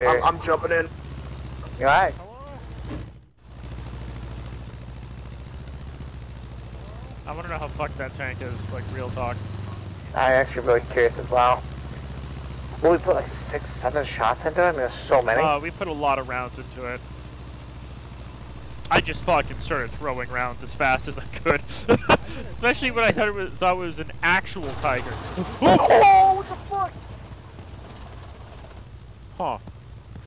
I'm, I'm jumping in. You alright? I wanna know how fucked that tank is, like real talk. I'm actually really curious as well. Will we put like six, seven shots into it? I mean, there's so many. Uh, we put a lot of rounds into it. I just fucking started throwing rounds as fast as I could. Especially when I thought it was, thought it was an actual tiger. Oh, what the fuck? Huh.